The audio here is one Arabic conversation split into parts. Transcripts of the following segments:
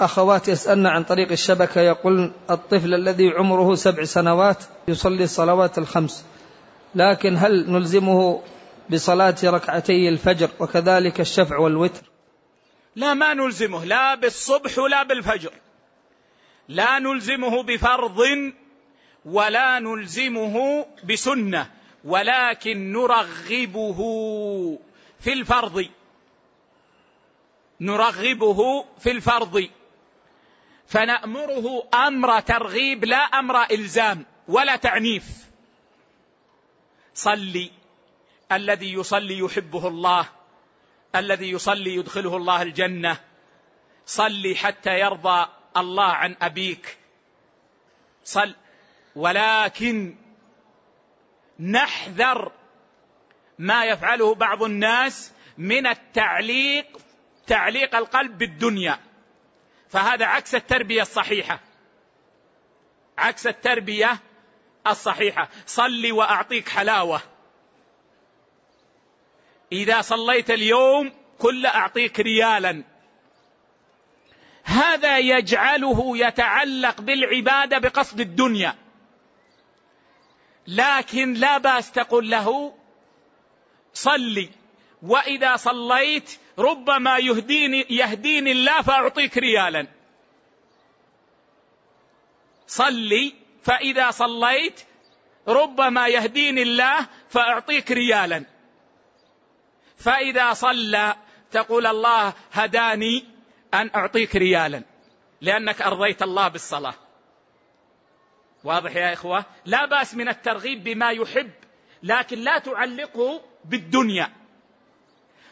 أخوات يسألن عن طريق الشبكة يقول الطفل الذي عمره سبع سنوات يصلي الصلوات الخمس لكن هل نلزمه بصلاة ركعتي الفجر وكذلك الشفع والوتر؟ لا ما نلزمه لا بالصبح ولا بالفجر. لا نلزمه بفرض ولا نلزمه بسنة ولكن نرغبه في الفرض. نرغبه في الفرض. فنأمره أمر ترغيب لا أمر إلزام ولا تعنيف. صلي. الذي يصلي يحبه الله. الذي يصلي يدخله الله الجنة. صلي حتى يرضى الله عن أبيك. صل. ولكن نحذر ما يفعله بعض الناس من التعليق تعليق القلب بالدنيا. فهذا عكس التربية الصحيحة. عكس التربية الصحيحة. صلي وأعطيك حلاوة. إذا صليت اليوم كل أعطيك ريالا. هذا يجعله يتعلق بالعبادة بقصد الدنيا. لكن لا بأس تقول له صلي. وإذا صليت ربما يهديني يهديني الله فأعطيك ريالا. صلي فإذا صليت ربما يهديني الله فأعطيك ريالا. فإذا صلى تقول الله هداني أن أعطيك ريالا لأنك أرضيت الله بالصلاة. واضح يا إخوة؟ لا بأس من الترغيب بما يحب لكن لا تعلقه بالدنيا.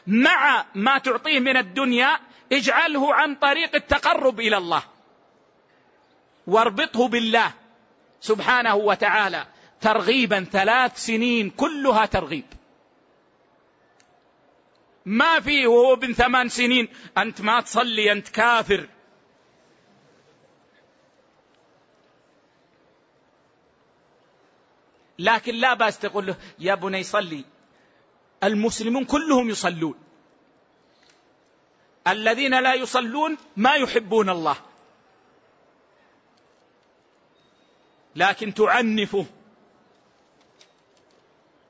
مع ما تعطيه من الدنيا اجعله عن طريق التقرب إلى الله. واربطه بالله سبحانه وتعالى ترغيبا ثلاث سنين كلها ترغيب. ما فيه وهو ابن ثمان سنين أنت ما تصلي أنت كافر. لكن لا بأس تقول له يا بني صلي. المسلمون كلهم يصلون. الذين لا يصلون ما يحبون الله. لكن تعنفه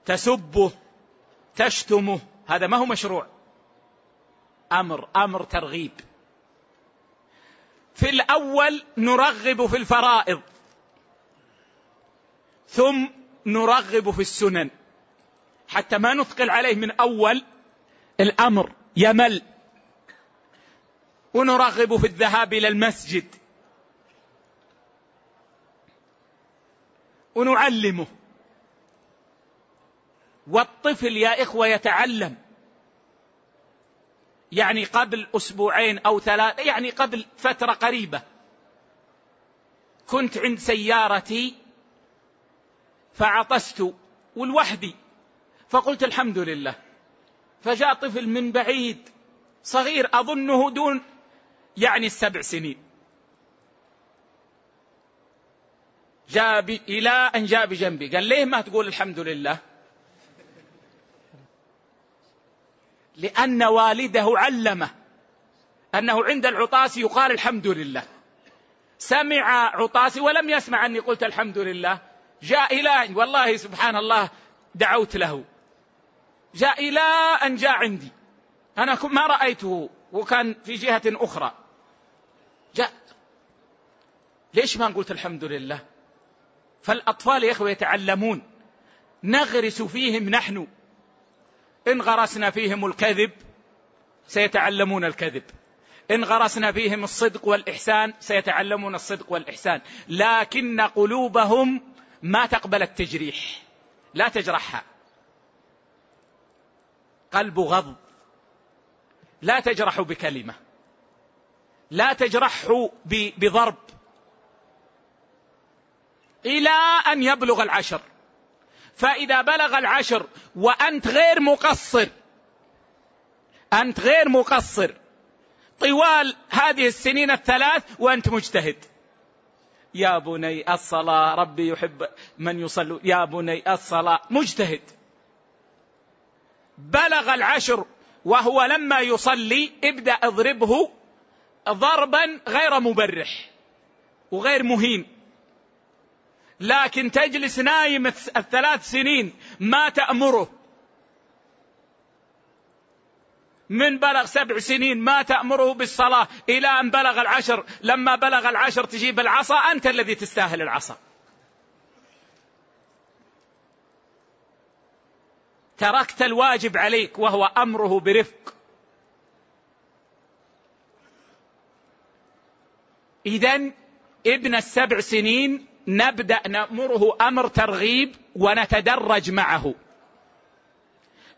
تسبه تشتمه هذا ما هو مشروع. أمر أمر ترغيب. في الأول نرغب في الفرائض ثم نرغب في السنن. حتى ما نثقل عليه من أول الأمر يمل. ونرغب في الذهاب إلى المسجد. ونعلمه. والطفل يا إخوة يتعلم. يعني قبل أسبوعين أو ثلاثة يعني قبل فترة قريبة. كنت عند سيارتي فعطست ولوحدي فقلت الحمد لله. فجاء طفل من بعيد صغير أظنه دون يعني السبع سنين. جاء إلى أن جاء بجنبي. قال ليه ما تقول الحمد لله؟ لأن والده علمه أنه عند العطاس يقال الحمد لله. سمع عطاسي ولم يسمع أني قلت الحمد لله. جاء إلى والله سبحان الله دعوت له. جاء إلى أن جاء عندي. أنا ما رأيته وكان في جهة أخرى. جاء. ليش ما قلت الحمد لله؟ فالأطفال يا إخوة يتعلمون. نغرس فيهم نحن. إن غرسنا فيهم الكذب سيتعلمون الكذب. إن غرسنا فيهم الصدق والإحسان سيتعلمون الصدق والإحسان. لكن قلوبهم ما تقبل التجريح. لا تجرحها. قلب غض لا تجرح بكلمة. لا تجرحه بضرب. إلى أن يبلغ العشر. فإذا بلغ العشر وأنت غير مقصر أنت غير مقصر طوال هذه السنين الثلاث وأنت مجتهد. يا بني الصلاة ربي يحب من يصلي. يا بني الصلاة مجتهد. بلغ العشر وهو لما يصلي ابدأ اضربه ضربا غير مبرح وغير مهين. لكن تجلس نايم الثلاث سنين ما تأمره. من بلغ سبع سنين ما تأمره بالصلاة إلى أن بلغ العشر. لما بلغ العشر تجيب العصا أنت الذي تستاهل العصا. تركت الواجب عليك وهو أمره برفق. إذا ابن السبع سنين نبدأ نأمره أمر ترغيب ونتدرج معه.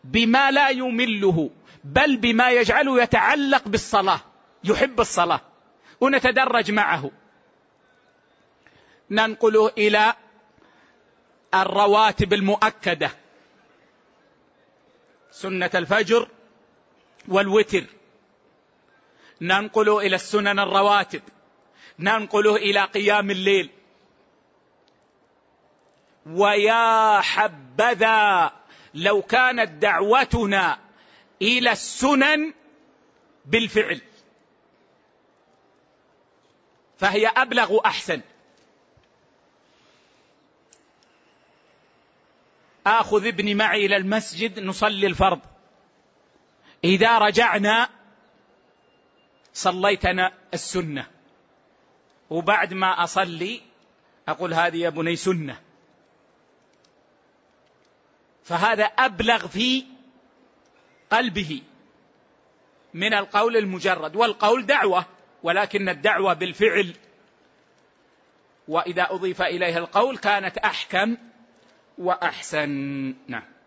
بما لا يمله بل بما يجعله يتعلق بالصلاة يحب الصلاة ونتدرج معه. ننقله إلى الرواتب المؤكدة. سنة الفجر والوتر. ننقله إلى السنن الرواتب. ننقله إلى قيام الليل. ويا حبذا لو كانت دعوتنا إلى السنن بالفعل. فهي أبلغ واحسن آخذ ابني معي إلى المسجد نصلي الفرض. إذا رجعنا صليتنا السنة. وبعد ما أصلي أقول هذه يا بني سنة. فهذا أبلغ في قلبه من القول المجرد. والقول دعوة ولكن الدعوة بالفعل. وإذا أضيف إليها القول كانت أحكم وأحسن. نعم.